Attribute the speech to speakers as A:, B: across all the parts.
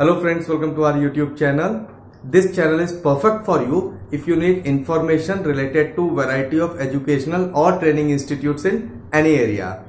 A: Hello friends, welcome to our YouTube channel. This channel is perfect for you if you need information related to variety of educational or training institutes in any area.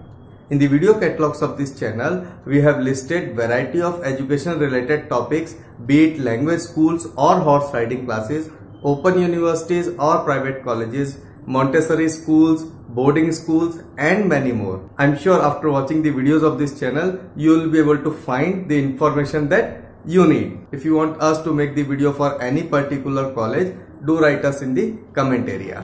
A: In the video catalogs of this channel, we have listed variety of education related topics be it language schools or horse riding classes, open universities or private colleges, Montessori schools, boarding schools and many more. I'm sure after watching the videos of this channel, you will be able to find the information that you need. If you want us to make the video for any particular college, do write us in the comment area.